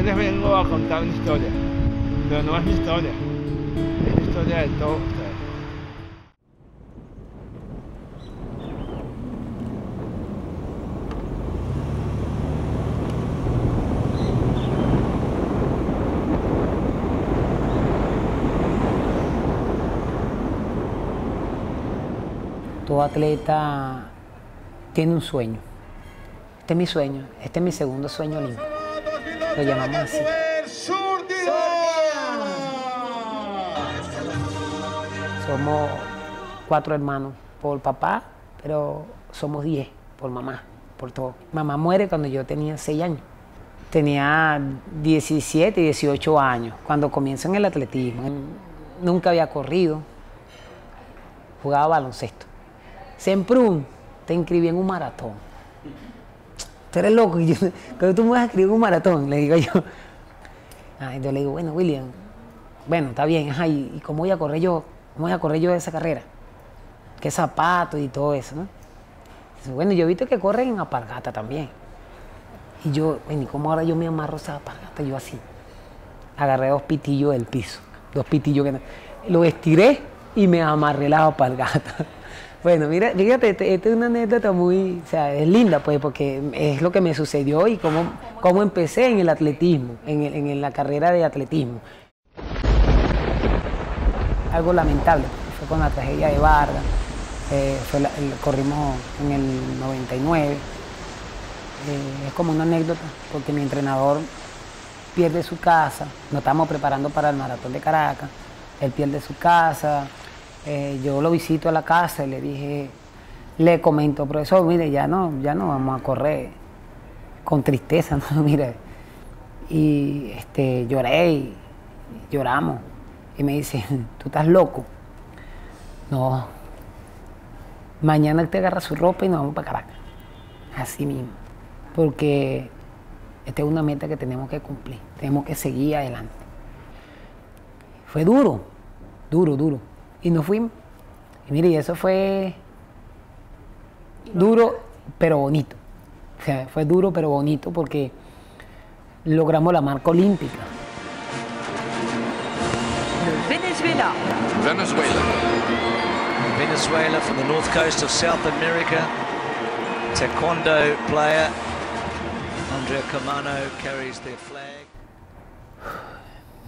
les vengo a contar una historia, pero no es mi historia, es la historia de todos ustedes. Todo atleta tiene un sueño. Este es mi sueño, este es mi segundo sueño olímpico. Lo llamamos así. Somos cuatro hermanos por papá, pero somos diez por mamá, por todo. Mamá muere cuando yo tenía seis años. Tenía 17, 18 años cuando comienzo en el atletismo. Nunca había corrido, jugaba baloncesto. Semprún, te inscribí en un maratón. Tú eres loco, y yo, cuando tú me vas a escribir un maratón, le digo yo. Ah, yo le digo, bueno, William, bueno, está bien, ajá, ¿y, cómo voy a correr yo? ¿Cómo voy a correr yo esa carrera? ¿Qué zapatos y todo eso, no? Bueno, yo he visto que corren en apargata también. Y yo, bueno, ¿y cómo ahora yo me amarro esa apargata? Yo así. Agarré dos pitillos del piso, dos pitillos que no- Lo estiré y me amarré la alpargata. Bueno, mira, fíjate, esta es una anécdota muy, o sea, es linda, pues, porque es lo que me sucedió y cómo, cómo empecé en el atletismo, en, el- en la carrera de atletismo. Algo lamentable, fue con la tragedia de Vargas, eh, corrimos en el 99. Eh, es como una anécdota, porque mi entrenador pierde su casa, nos estamos preparando para el maratón de Caracas, él pierde su casa, eh, yo lo visito a la casa y le dije, le comento, profesor, mire, ya no, ya no vamos a correr con tristeza, ¿no? mire, y este, lloré y lloramos, y me dice, ¿tú estás loco? No, mañana él te agarra su ropa y nos vamos para Caracas, así mismo, porque esta es una meta que tenemos que cumplir, tenemos que seguir adelante. Fue duro, duro, duro. Y nos fuimos. Y mire, y eso fue duro, pero bonito. O sea, fue duro, pero bonito porque logramos la marca olímpica. Venezuela. Venezuela. Venezuela from the north coast of South America. Taekwondo player Andrea Camano carries their flag.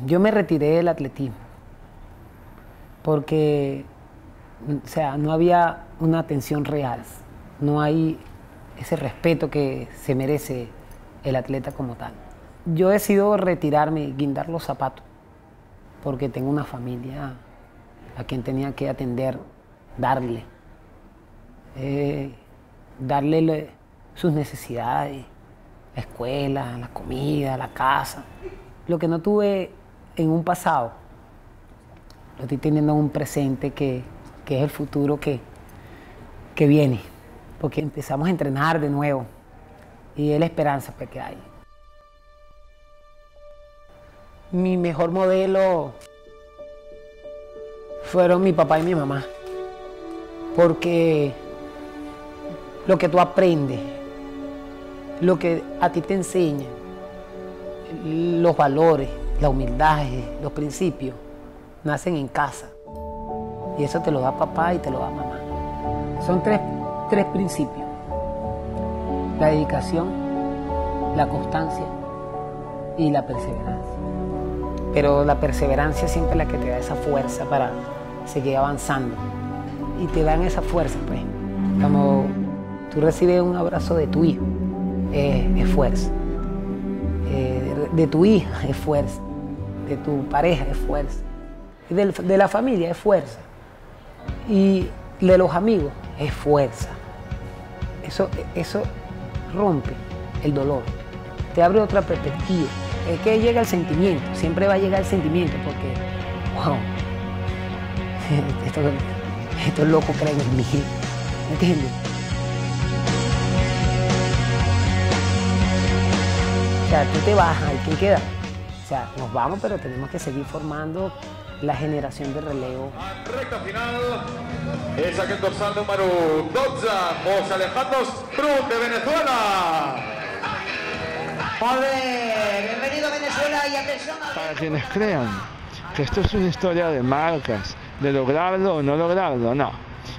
Yo me retiré del atletismo porque, o sea, no había una atención real, no hay ese respeto que se merece el atleta como tal. Yo decido retirarme guindar los zapatos porque tengo una familia a quien tenía que atender, darle, eh, darle le- sus necesidades, la escuela, la comida, la casa. Lo que no tuve en un pasado, lo estoy teniendo en un presente que, que es el futuro que, que viene, porque empezamos a entrenar de nuevo. Y es la esperanza pues, que hay. Mi mejor modelo fueron mi papá y mi mamá, porque lo que tú aprendes, lo que a ti te enseñan, los valores, la humildad, los principios, nacen en casa. Y eso te lo da papá y te lo da mamá. Son tres, tres principios. La dedicación, la constancia y la perseverancia. Pero la perseverancia siempre es la que te da esa fuerza para seguir avanzando. Y te dan esa fuerza, pues. Como tú recibes un abrazo de tu hijo, es, fuerza. Eh, de tu hija es fuerza. De tu pareja es fuerza. De la familia es fuerza. Y de los amigos es fuerza. Eso, eso rompe el dolor. Te abre otra perspectiva. Es que llega el sentimiento. Siempre va a llegar el sentimiento porque, wow, estos, estos locos creen en mí. ¿Me entiendes? O sea, tú te ¿y quién queda? O sea, nos vamos, pero tenemos que seguir formando la generación de relevo. Recta final és aquest dorsal número 12, José Alejandro Prut, de Venezuela. Bé, bienvenido a Venezuela y atención a... Para quienes crean que esto es una historia de marcas, de lograrlo o no lograrlo, no.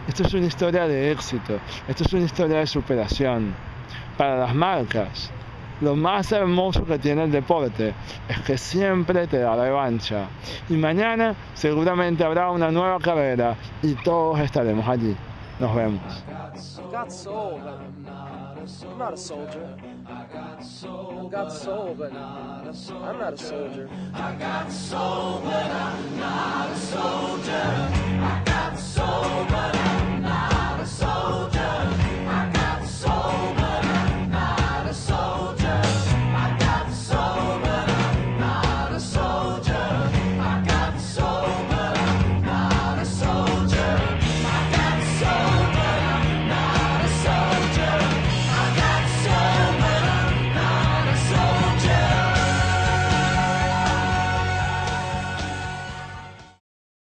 Esto es una historia de éxito, esto es una historia de superación. Para las marcas, lo más hermoso que tiene el deporte es que siempre te da revancha. Y mañana seguramente habrá una nueva carrera y todos estaremos allí. Nos vemos.